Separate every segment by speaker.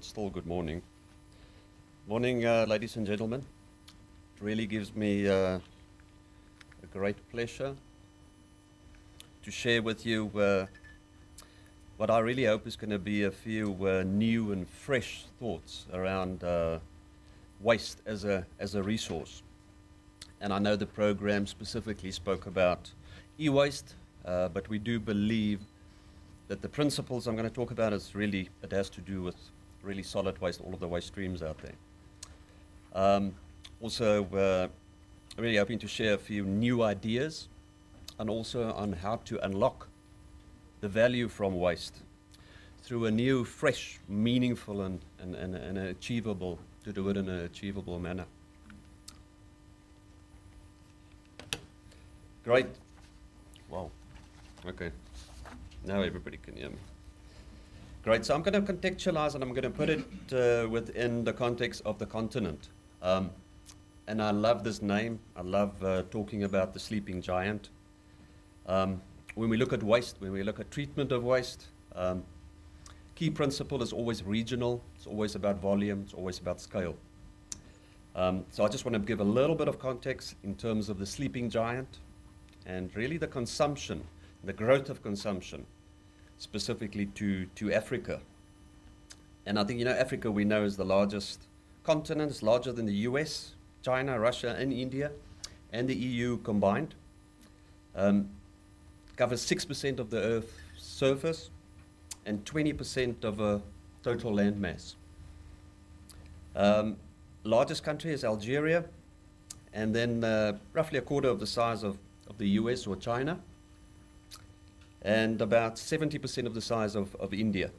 Speaker 1: it's still good morning. Morning, uh, ladies and gentlemen. It really gives me uh, a great pleasure to share with you uh, what I really hope is going to be a few uh, new and fresh thoughts around uh, waste as a, as a resource. And I know the program specifically spoke about e-waste, uh, but we do believe that the principles I'm going to talk about is really, it has to do with really solid waste, all of the waste streams out there. Um, also, uh, really hoping to share a few new ideas and also on how to unlock the value from waste through a new, fresh, meaningful, and, and, and, and achievable, to do it in an achievable manner. Great. Wow. Okay. Now everybody can hear me. Great. So I'm going to contextualize and I'm going to put it uh, within the context of the continent. Um, and I love this name. I love uh, talking about the sleeping giant. Um, when we look at waste, when we look at treatment of waste, um, key principle is always regional. It's always about volume. It's always about scale. Um, so I just want to give a little bit of context in terms of the sleeping giant and really the consumption the growth of consumption, specifically to, to Africa. And I think, you know, Africa we know is the largest continent, it's larger than the US, China, Russia, and India, and the EU combined. Um, covers 6% of the Earth's surface and 20% of a total land mass. Um, largest country is Algeria, and then uh, roughly a quarter of the size of, of the US or China and about 70% of the size of, of India.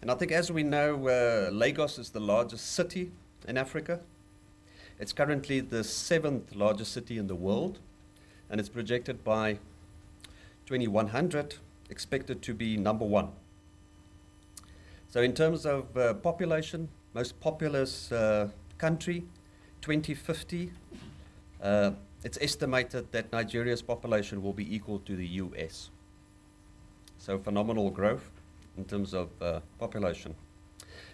Speaker 1: And I think, as we know, uh, Lagos is the largest city in Africa. It's currently the seventh largest city in the world, and it's projected by 2100 expected to be number one. So, in terms of uh, population, most populous uh, country, 2050, uh, it's estimated that Nigeria's population will be equal to the US. So phenomenal growth in terms of uh, population.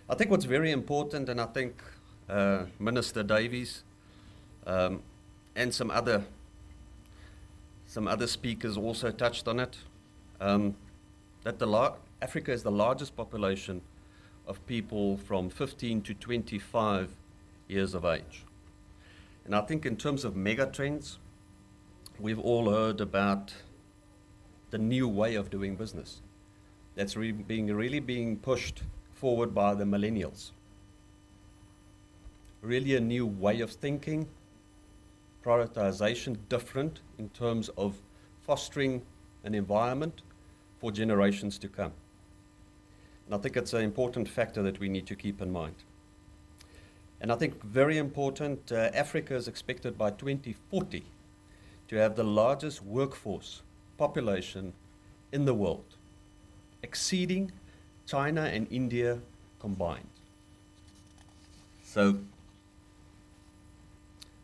Speaker 1: I think what's very important, and I think uh, Minister Davies um, and some other some other speakers also touched on it, um, that the Africa is the largest population of people from 15 to 25 years of age. And I think in terms of megatrends, we've all heard about the new way of doing business that's being really being pushed forward by the millennials. Really a new way of thinking, prioritization different in terms of fostering an environment for generations to come. And I think it's an important factor that we need to keep in mind. And I think very important, uh, Africa is expected by 2040 to have the largest workforce population in the world, exceeding China and India combined. So,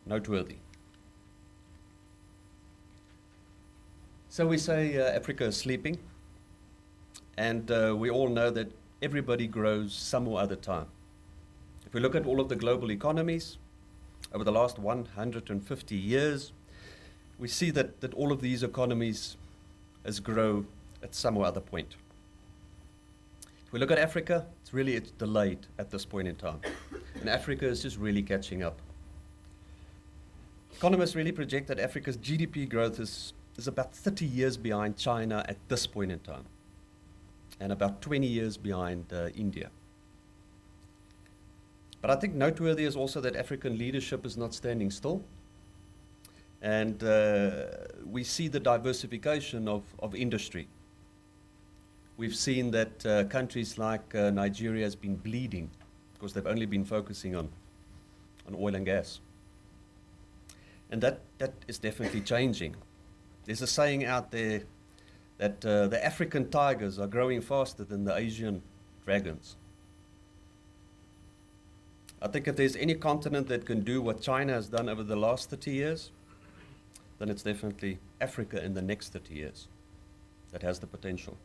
Speaker 1: noteworthy. So we say uh, Africa is sleeping, and uh, we all know that everybody grows some or other time. If we look at all of the global economies over the last 150 years, we see that, that all of these economies has grown at some or other point. If we look at Africa, it's really it's delayed at this point in time. And Africa is just really catching up. Economists really project that Africa's GDP growth is, is about 30 years behind China at this point in time, and about 20 years behind uh, India. But I think noteworthy is also that African leadership is not standing still. And uh, we see the diversification of, of industry. We've seen that uh, countries like uh, Nigeria has been bleeding because they've only been focusing on, on oil and gas. And that, that is definitely changing. There's a saying out there that uh, the African tigers are growing faster than the Asian dragons. I think if there's any continent that can do what China has done over the last 30 years, then it's definitely Africa in the next 30 years that has the potential.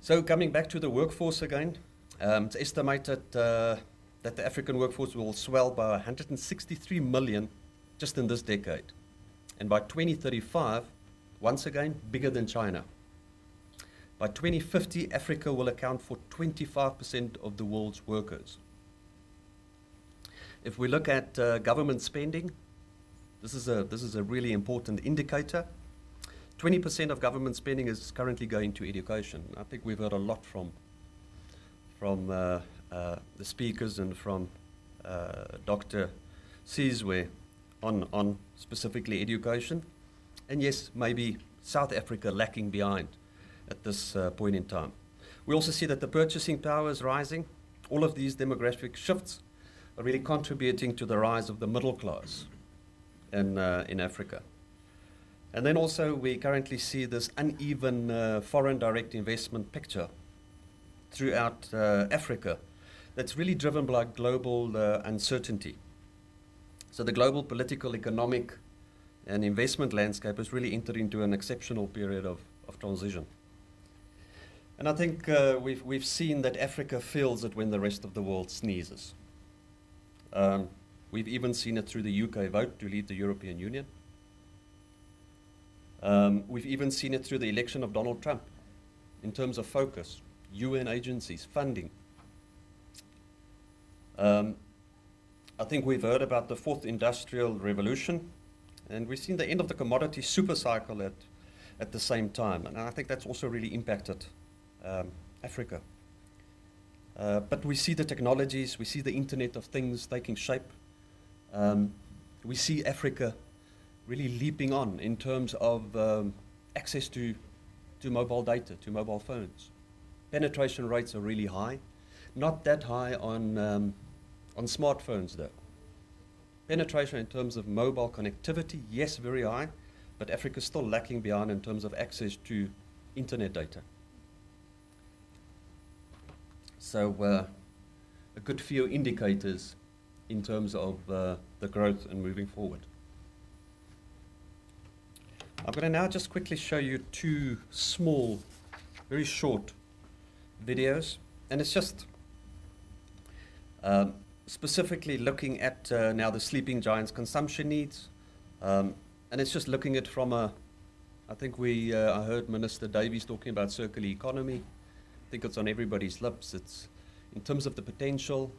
Speaker 1: So coming back to the workforce again, um, it's estimated uh, that the African workforce will swell by 163 million just in this decade. And by 2035, once again, bigger than China. By 2050, Africa will account for 25% of the world's workers. If we look at uh, government spending, this is, a, this is a really important indicator. 20% of government spending is currently going to education. I think we've heard a lot from, from uh, uh, the speakers and from uh, Dr. Sizwe on, on specifically education. And yes, maybe South Africa lacking behind at this uh, point in time. We also see that the purchasing power is rising. All of these demographic shifts are really contributing to the rise of the middle class in, uh, in Africa. And then also we currently see this uneven uh, foreign direct investment picture throughout uh, Africa that's really driven by global uh, uncertainty. So the global political, economic, and investment landscape has really entered into an exceptional period of, of transition. And I think uh, we've, we've seen that Africa feels it when the rest of the world sneezes. Um, we've even seen it through the UK vote to leave the European Union. Um, we've even seen it through the election of Donald Trump in terms of focus, UN agencies, funding. Um, I think we've heard about the fourth industrial revolution, and we've seen the end of the commodity super cycle at, at the same time. And I think that's also really impacted um, Africa. Uh, but we see the technologies, we see the Internet of Things taking shape. Um, we see Africa really leaping on in terms of um, access to, to mobile data, to mobile phones. Penetration rates are really high. Not that high on, um, on smartphones, though. Penetration in terms of mobile connectivity, yes, very high, but Africa is still lacking behind in terms of access to internet data. So, uh, a good few indicators in terms of uh, the growth and moving forward. I'm going to now just quickly show you two small, very short videos. And it's just um, specifically looking at uh, now the sleeping giants' consumption needs. Um, and it's just looking at from a, I think we, uh, I heard Minister Davies talking about circular economy. I think it's on everybody's lips. It's in terms of the potential,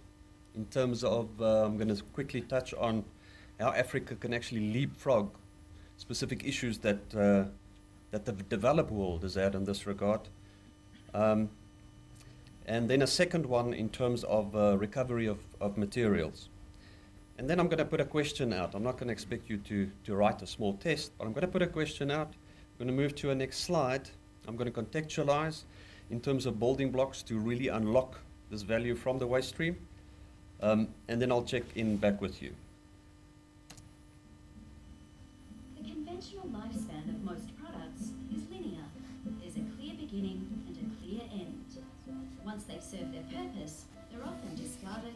Speaker 1: in terms of, uh, I'm going to quickly touch on how Africa can actually leapfrog specific issues that, uh, that the developed world has had in this regard. Um, and then a second one in terms of uh, recovery of, of materials. And then I'm going to put a question out. I'm not going to expect you to, to write a small test, but I'm going to put a question out. I'm going to move to a next slide. I'm going to contextualize in terms of building blocks to really unlock this value from the waste stream. Um, and then I'll check in back with you.
Speaker 2: The conventional lifespan of most products is linear. There's a clear beginning and a clear end. Once they've served their purpose, they're often discarded,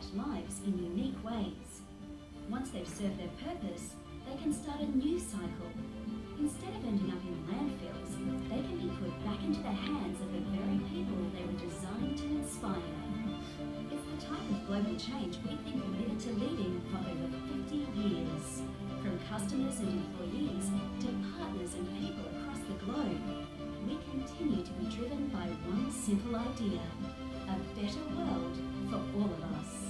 Speaker 2: impact lives in unique ways. Once they've served their purpose, they can start a new cycle. Instead of ending up in landfills, they can be put back into the hands of the very people they were designed to inspire. It's the type of global change we've been committed to leading for over 50 years. From customers and employees to partners and people across the globe, we continue to be driven by one simple idea a better world for all of us.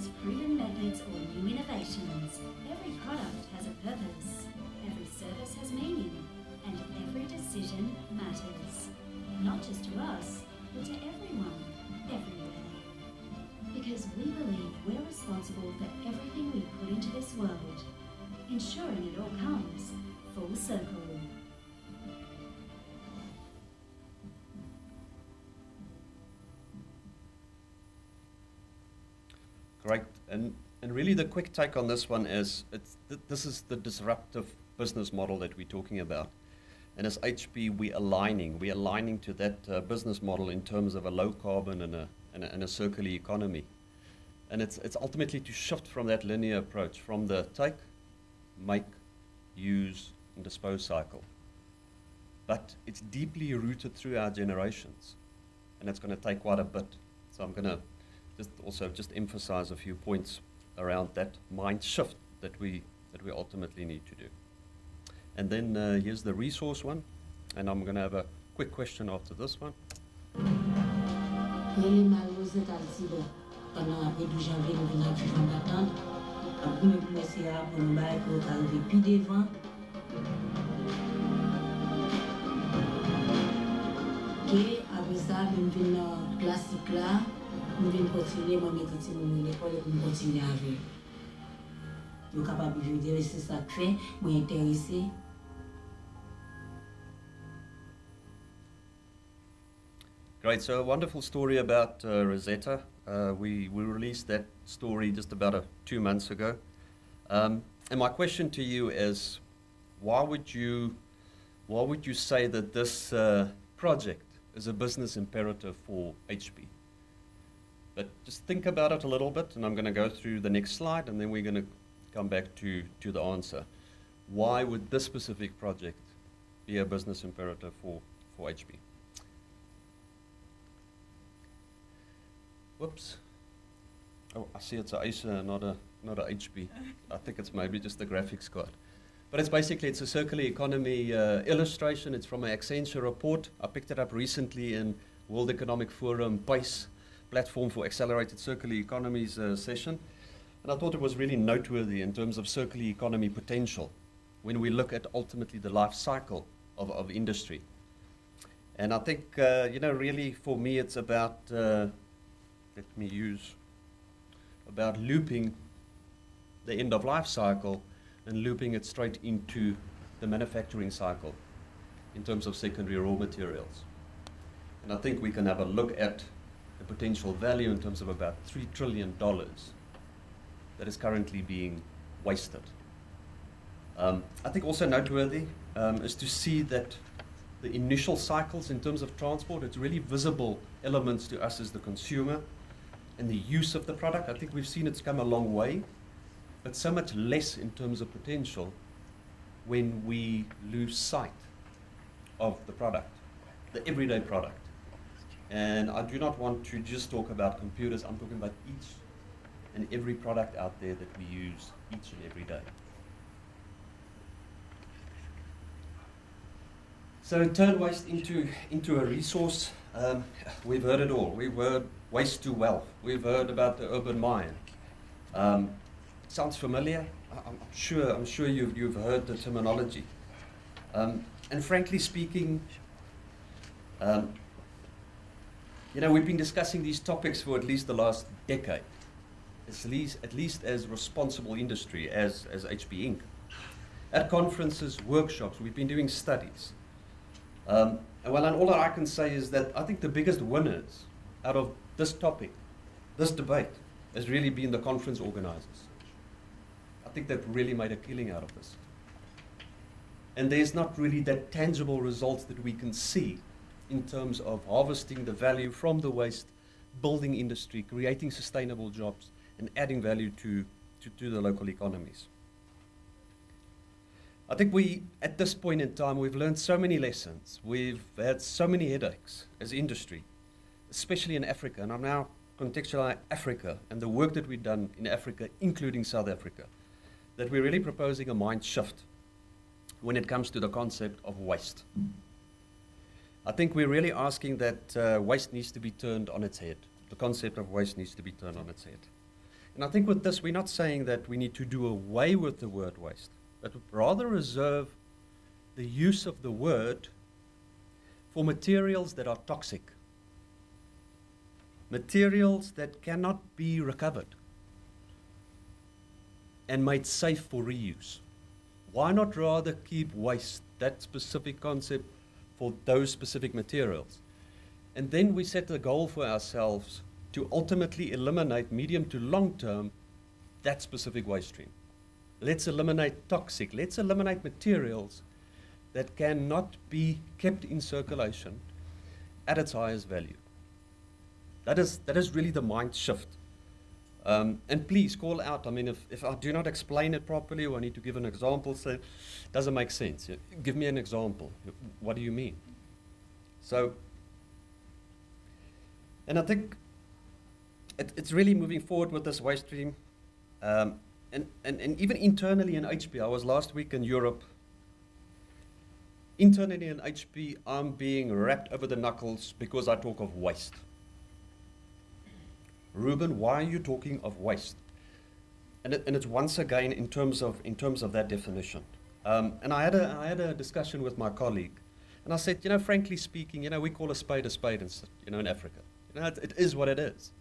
Speaker 2: Proven methods or new innovations, every product has a purpose, every service has meaning, and every decision matters. Not just to us, but to everyone, everywhere. Because we believe we're responsible for everything we put into this world, ensuring it all comes full circle.
Speaker 1: And, and really the quick take on this one is th this is the disruptive business model that we're talking about. And as HP, we're aligning. We're aligning to that uh, business model in terms of a low carbon and a, and a, and a circular economy. And it's, it's ultimately to shift from that linear approach, from the take, make, use, and dispose cycle. But it's deeply rooted through our generations. And it's going to take quite a bit. So I'm going to just also just emphasize a few points around that mind shift that we, that we ultimately need to do. And then uh, here's the resource one. And I'm going to have a quick question after this one.
Speaker 3: pendant après 12 janvier, nous venons du jour d'attente. Après, nous pouvons essayer pour nous battre pour arriver plus devant. Et après ça, nous venons classique là, mes petits, nous l'école et nous continuer avec. Nous sommes capables dire, ça que fait, moi intéressé.
Speaker 1: Great. So a wonderful story about uh, Rosetta. Uh, we, we released that story just about a, two months ago. Um, and my question to you is, why would you, why would you say that this uh, project is a business imperative for HP? But just think about it a little bit, and I'm going to go through the next slide, and then we're going to come back to, to the answer. Why would this specific project be a business imperative for, for HP? Whoops. Oh, I see it's a Acer, not a not a HP. I think it's maybe just the graphics card. But it's basically it's a circular economy uh, illustration. It's from an Accenture report. I picked it up recently in World Economic Forum PACE platform for accelerated circular economies uh, session, and I thought it was really noteworthy in terms of circular economy potential when we look at ultimately the life cycle of, of industry. And I think uh, you know really for me it's about uh, let me use about looping the end of life cycle and looping it straight into the manufacturing cycle in terms of secondary raw materials. And I think we can have a look at potential value in terms of about $3 trillion that is currently being wasted. Um, I think also noteworthy um, is to see that the initial cycles in terms of transport, it's really visible elements to us as the consumer and the use of the product. I think we've seen it's come a long way, but so much less in terms of potential when we lose sight of the product, the everyday product. And I do not want to just talk about computers, I'm talking about each and every product out there that we use each and every day. So turn waste into, into a resource. Um, we've heard it all. We've heard waste to wealth. We've heard about the urban mine. Um, sounds familiar? I'm sure, I'm sure you've, you've heard the terminology. Um, and frankly speaking, um, you know, we've been discussing these topics for at least the last decade, at least, at least as responsible industry, as, as HP Inc. At conferences, workshops, we've been doing studies. Um, and well, and all that I can say is that I think the biggest winners out of this topic, this debate, has really been the conference organizers. I think they've really made a killing out of this. And there's not really that tangible results that we can see in terms of harvesting the value from the waste, building industry, creating sustainable jobs, and adding value to, to, to the local economies. I think we, at this point in time, we've learned so many lessons. We've had so many headaches as industry especially in Africa, and I'm now contextualizing Africa and the work that we've done in Africa, including South Africa, that we're really proposing a mind shift when it comes to the concept of waste. I think we're really asking that uh, waste needs to be turned on its head. The concept of waste needs to be turned on its head. And I think with this, we're not saying that we need to do away with the word waste, but rather reserve the use of the word for materials that are toxic materials that cannot be recovered and made safe for reuse. Why not rather keep waste, that specific concept, for those specific materials? And then we set a goal for ourselves to ultimately eliminate medium to long term that specific waste stream. Let's eliminate toxic. Let's eliminate materials that cannot be kept in circulation at its highest value. That is, that is really the mind shift. Um, and please call out. I mean, if, if I do not explain it properly or I need to give an example, say, doesn't make sense. Give me an example. What do you mean? So, and I think it, it's really moving forward with this waste stream. Um, and, and, and even internally in HP, I was last week in Europe. Internally in HP, I'm being wrapped over the knuckles because I talk of waste. Ruben, why are you talking of waste? And, it, and it's once again in terms of, in terms of that definition. Um, and I had, a, I had a discussion with my colleague, and I said, you know, frankly speaking, you know, we call a spade a spade in, you know, in Africa. You know, it, it is what it is.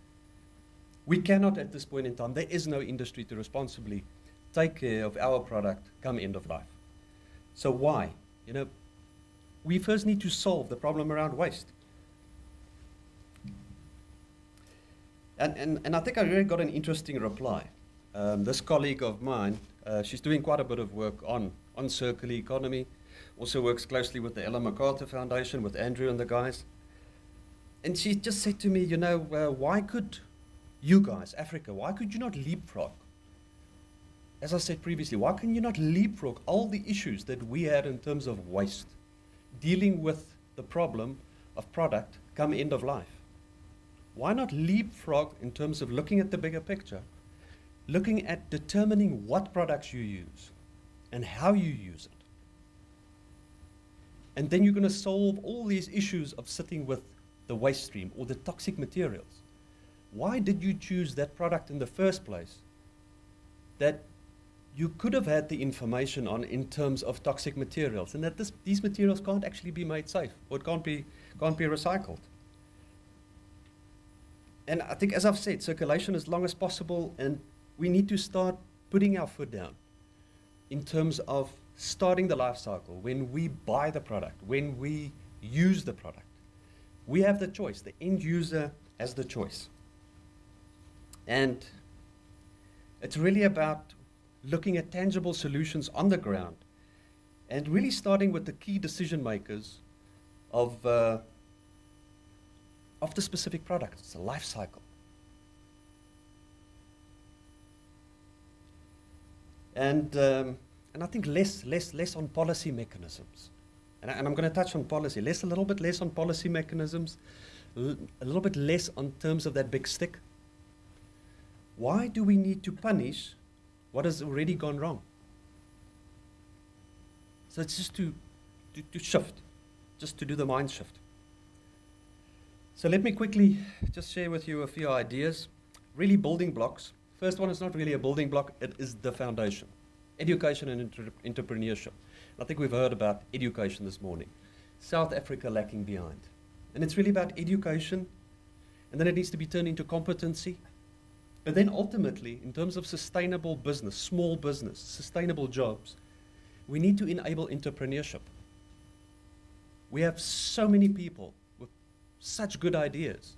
Speaker 1: We cannot, at this point in time, there is no industry to responsibly take care of our product come end of life. So why? You know, we first need to solve the problem around waste. And, and, and I think I really got an interesting reply. Um, this colleague of mine, uh, she's doing quite a bit of work on, on circular economy, also works closely with the Ellen MacArthur Foundation, with Andrew and the guys. And she just said to me, you know, uh, why could you guys, Africa, why could you not leapfrog? As I said previously, why can you not leapfrog all the issues that we had in terms of waste, dealing with the problem of product come end of life? Why not leapfrog in terms of looking at the bigger picture, looking at determining what products you use and how you use it? And then you're going to solve all these issues of sitting with the waste stream or the toxic materials. Why did you choose that product in the first place that you could have had the information on in terms of toxic materials and that this, these materials can't actually be made safe or it can't be, can't be recycled? And I think, as I've said, circulation as long as possible, and we need to start putting our foot down in terms of starting the life cycle. When we buy the product, when we use the product, we have the choice. The end user has the choice. And it's really about looking at tangible solutions on the ground and really starting with the key decision makers of. Uh, of the specific product. It's a life cycle. And, um, and I think less, less, less on policy mechanisms. And, I, and I'm going to touch on policy, less, a little bit less on policy mechanisms, a little bit less on terms of that big stick. Why do we need to punish what has already gone wrong? So it's just to, to, to shift, just to do the mind shift. So let me quickly just share with you a few ideas. Really building blocks. First one is not really a building block, it is the foundation. Education and entrepreneurship. I think we've heard about education this morning. South Africa lacking behind. And it's really about education, and then it needs to be turned into competency. But then ultimately, in terms of sustainable business, small business, sustainable jobs, we need to enable entrepreneurship. We have so many people such good ideas,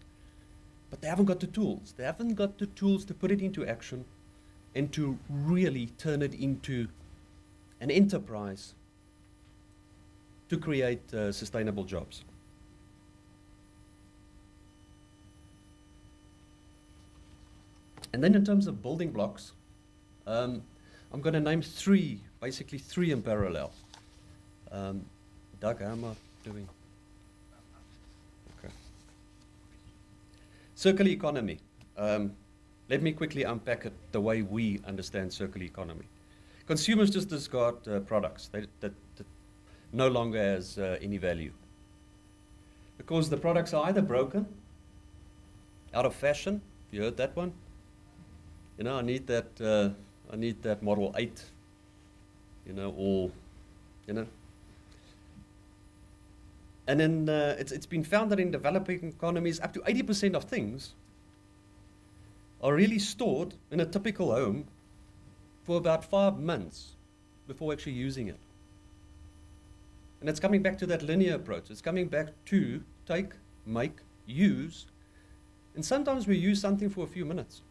Speaker 1: but they haven't got the tools. They haven't got the tools to put it into action and to really turn it into an enterprise to create uh, sustainable jobs. And then in terms of building blocks, um, I'm going to name three, basically three in parallel. Um, Doug, how am I doing? Circular economy. Um, let me quickly unpack it the way we understand circular economy. Consumers just discard uh, products that, that, that, no longer has uh, any value. Because the products are either broken, out of fashion, you heard that one? You know, I need that, uh, I need that Model 8, you know, or, you know, and then uh, it's, it's been found that in developing economies, up to 80% of things are really stored in a typical home for about five months before actually using it. And it's coming back to that linear approach. It's coming back to take, make, use. And sometimes we use something for a few minutes.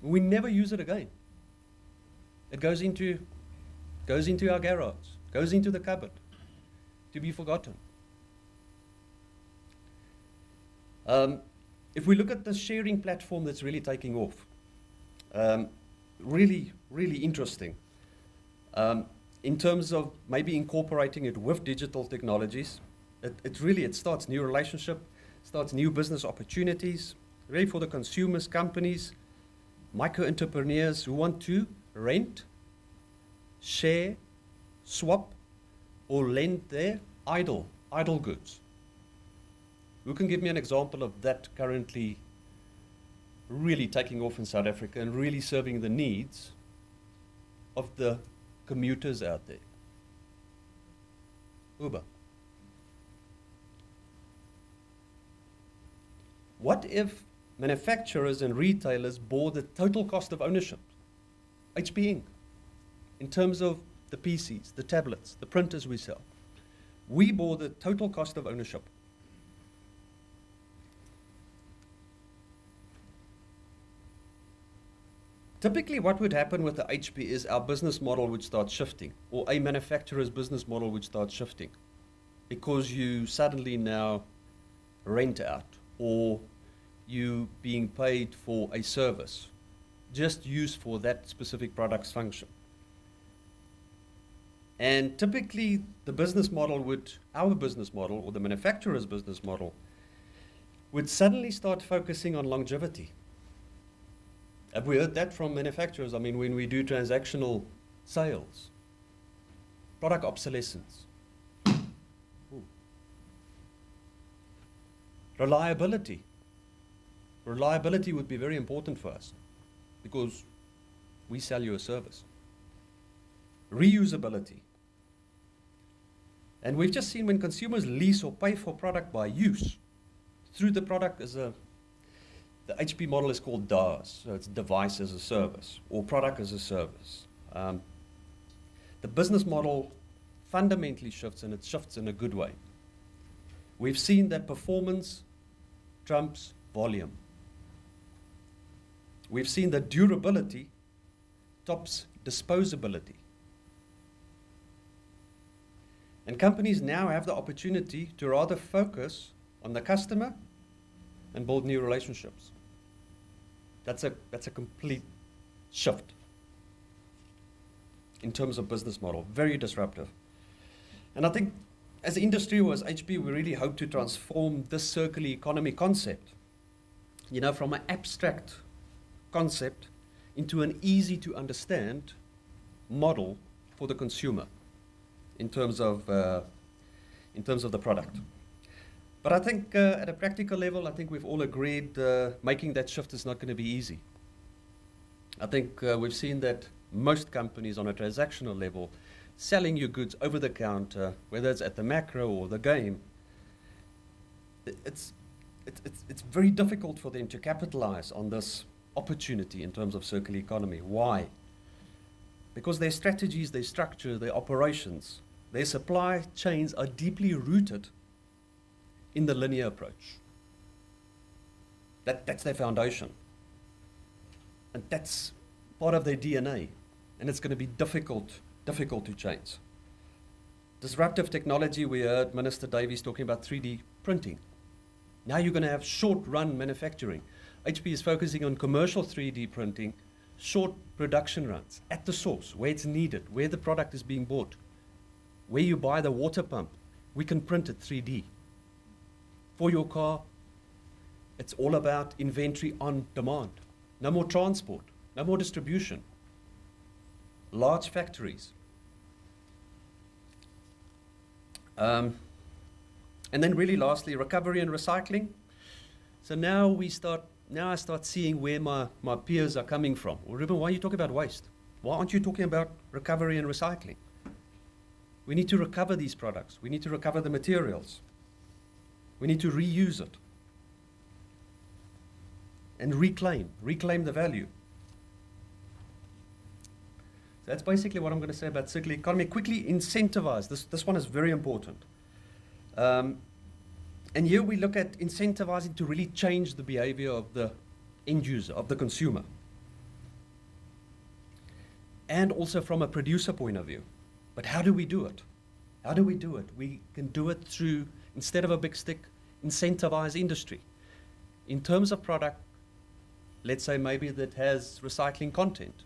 Speaker 1: We never use it again. It goes into, goes into our garage, goes into the cupboard, to be forgotten. Um, if we look at the sharing platform that's really taking off, um, really, really interesting. Um, in terms of maybe incorporating it with digital technologies, it, it really it starts new relationship, starts new business opportunities, really for the consumers, companies, micro entrepreneurs who want to rent, share, swap, or lend their idle, idle goods. Who can give me an example of that currently really taking off in South Africa and really serving the needs of the commuters out there? Uber. What if manufacturers and retailers bore the total cost of ownership? HP Inc. In terms of the PCs, the tablets, the printers we sell. We bore the total cost of ownership. Typically, what would happen with the HP is our business model would start shifting, or a manufacturer's business model would start shifting, because you suddenly now rent out, or you being paid for a service, just used for that specific product's function. And typically, the business model would, our business model, or the manufacturer's business model, would suddenly start focusing on longevity have we heard that from manufacturers? I mean, when we do transactional sales, product obsolescence, Ooh. reliability. Reliability would be very important for us because we sell you a service. Reusability. And we've just seen when consumers lease or pay for product by use, through the product as a the HP model is called DaaS, so it's device as a service or product as a service. Um, the business model fundamentally shifts and it shifts in a good way. We've seen that performance trumps volume. We've seen that durability tops disposability. And companies now have the opportunity to rather focus on the customer and build new relationships. That's a, that's a complete shift in terms of business model, very disruptive. And I think as industry or as HP, we really hope to transform this circular economy concept, you know, from an abstract concept into an easy to understand model for the consumer in terms of, uh, in terms of the product. But I think uh, at a practical level, I think we've all agreed uh, making that shift is not going to be easy. I think uh, we've seen that most companies on a transactional level selling you goods over the counter, whether it's at the Makro or the game, it's, it's, it's, it's very difficult for them to capitalize on this opportunity in terms of circular economy. Why? Because their strategies, their structure, their operations, their supply chains are deeply rooted in the linear approach. That, that's their foundation. And that's part of their DNA. And it's going to be difficult, difficult to change. Disruptive technology, we heard Minister Davies talking about 3D printing. Now you're going to have short run manufacturing. HP is focusing on commercial 3D printing, short production runs at the source, where it's needed, where the product is being bought, where you buy the water pump. We can print it 3D for your car. It's all about inventory on demand. No more transport, no more distribution. Large factories. Um, and then really lastly, recovery and recycling. So now we start now I start seeing where my, my peers are coming from. Well, Ruben, why are you talking about waste? Why aren't you talking about recovery and recycling? We need to recover these products. We need to recover the materials. We need to reuse it and reclaim, reclaim the value. So that's basically what I'm going to say about circular economy. Quickly incentivize. This, this one is very important. Um, and here we look at incentivizing to really change the behavior of the end user, of the consumer. and also from a producer point of view. But how do we do it? How do we do it? We can do it through, instead of a big stick, incentivize industry. In terms of product, let's say maybe that has recycling content.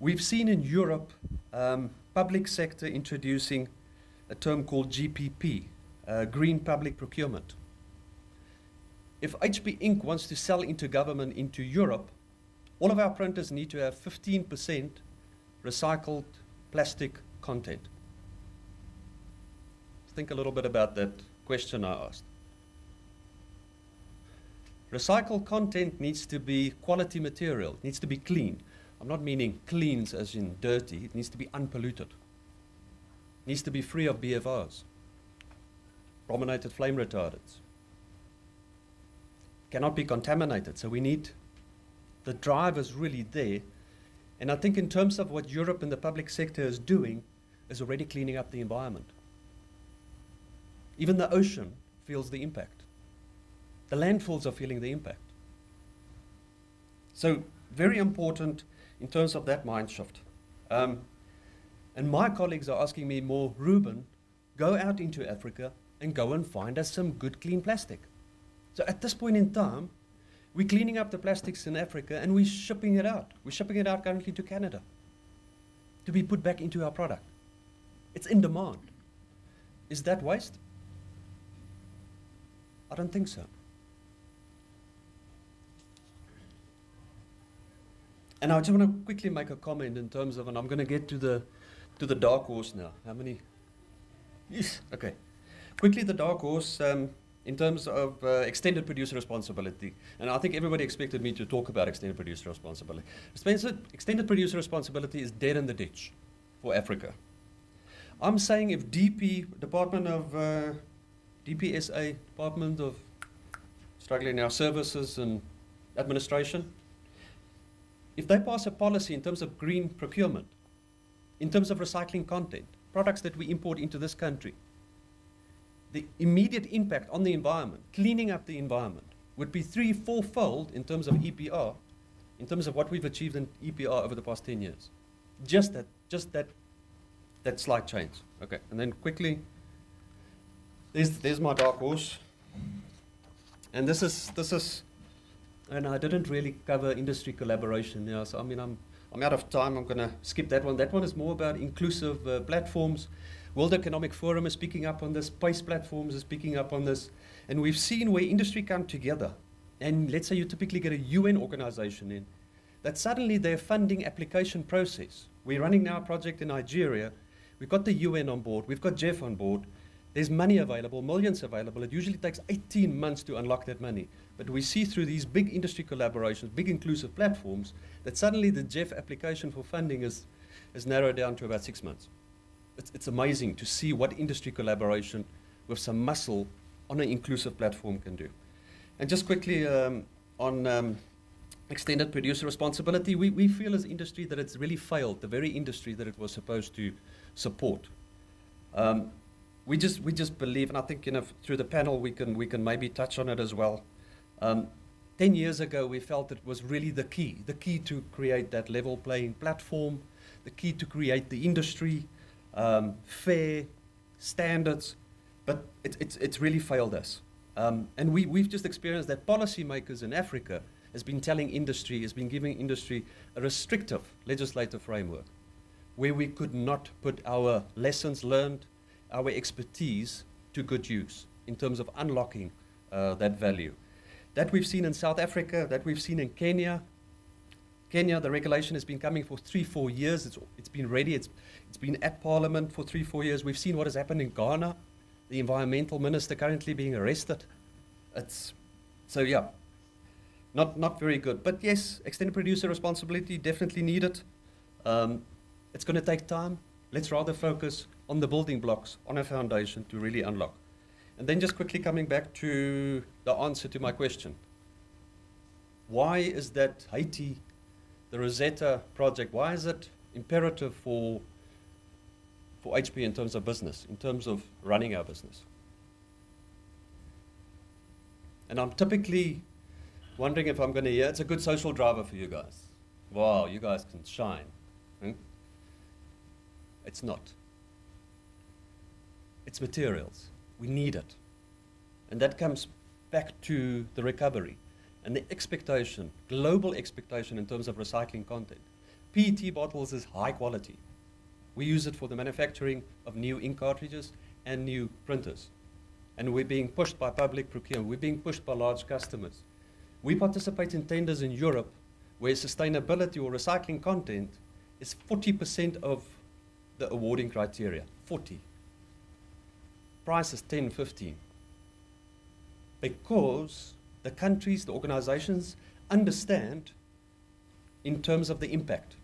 Speaker 1: We've seen in Europe um, public sector introducing a term called GPP, uh, Green Public Procurement. If HP Inc. wants to sell into government into Europe, all of our printers need to have 15% recycled plastic content. Think a little bit about that question I asked. Recycled content needs to be quality material, it needs to be clean. I'm not meaning cleans as in dirty, it needs to be unpolluted. It needs to be free of BFRs, brominated flame retardants. It Cannot be contaminated, so we need the drivers really there. And I think in terms of what Europe and the public sector is doing, is already cleaning up the environment. Even the ocean feels the impact. The landfills are feeling the impact. So very important in terms of that mind shift. Um, and my colleagues are asking me more, Ruben, go out into Africa and go and find us some good clean plastic. So at this point in time, we're cleaning up the plastics in Africa and we're shipping it out. We're shipping it out currently to Canada to be put back into our product. It's in demand. Is that waste? I don't think so. And I just want to quickly make a comment in terms of, and I'm going to get to the to the dark horse now. How many? Yes. Okay. Quickly, the dark horse. Um, in terms of uh, extended producer responsibility, and I think everybody expected me to talk about extended producer responsibility. Extended producer responsibility is dead in the ditch for Africa. I'm saying if DP, Department of uh, DPSA, Department of Struggling Now Services and Administration, if they pass a policy in terms of green procurement, in terms of recycling content, products that we import into this country, the immediate impact on the environment, cleaning up the environment, would be three, fourfold in terms of EPR, in terms of what we've achieved in EPR over the past 10 years. Just that, just that, that slight change. Okay, and then quickly, there's, there's my dark horse. And this is, this is, and I didn't really cover industry collaboration. Yeah, so I mean, I'm, I'm out of time. I'm to skip that one. That one is more about inclusive uh, platforms. World Economic Forum is picking up on this, PACE platforms is picking up on this, and we've seen where industry come together. And let's say you typically get a UN organization in, that suddenly their funding application process. We're running now a project in Nigeria. We've got the UN on board. We've got GEF on board. There's money available, millions available. It usually takes 18 months to unlock that money. But we see through these big industry collaborations, big inclusive platforms, that suddenly the GEF application for funding is, is narrowed down to about six months it's, it's amazing to see what industry collaboration with some muscle on an inclusive platform can do. And just quickly um, on um, extended producer responsibility, we, we feel as industry that it's really failed, the very industry that it was supposed to support. Um, we just we just believe, and I think you know through the panel we can we can maybe touch on it as well. Um, Ten years ago, we felt it was really the key, the key to create that level playing platform, the key to create the industry, um, fair standards, but it, it's, it's really failed us. Um, and we, we've just experienced that policymakers in Africa has been telling industry, has been giving industry a restrictive legislative framework where we could not put our lessons learned, our expertise to good use in terms of unlocking uh, that value. That we've seen in South Africa, that we've seen in Kenya. Kenya, the regulation has been coming for three, four years. It's, it's been ready. It's, it's been at Parliament for three, four years. We've seen what has happened in Ghana, the environmental minister currently being arrested. It's, so, yeah, not, not very good. But yes, extended producer responsibility definitely needed. Um, it's going to take time. Let's rather focus on the building blocks, on a foundation to really unlock. And then just quickly coming back to the answer to my question. Why is that Haiti, the Rosetta project, why is it imperative for for HP in terms of business, in terms of running our business. And I'm typically wondering if I'm going to hear it's a good social driver for you guys. wow, you guys can shine. Hmm? It's not. It's materials. We need it. And that comes back to the recovery and the expectation, global expectation in terms of recycling content. PET bottles is high quality. We use it for the manufacturing of new ink cartridges and new printers. And we're being pushed by public procurement. We're being pushed by large customers. We participate in tenders in Europe where sustainability or recycling content is 40% of the awarding criteria. 40. Price is 10, 15. Because the countries, the organizations understand in terms of the impact,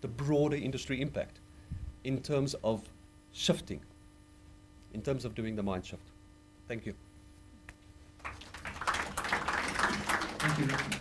Speaker 1: the broader industry impact, in terms of shifting, in terms of doing the mind shift. Thank you.
Speaker 4: Thank you.